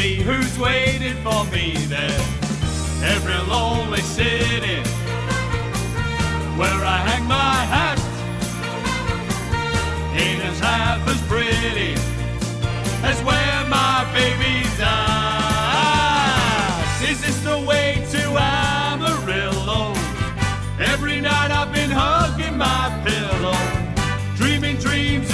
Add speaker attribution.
Speaker 1: who's waiting for me there. Every lonely city where I hang my hat ain't as half as pretty as where my baby's at. Is this the way to Amarillo? Every night I've been hugging my pillow, dreaming dreams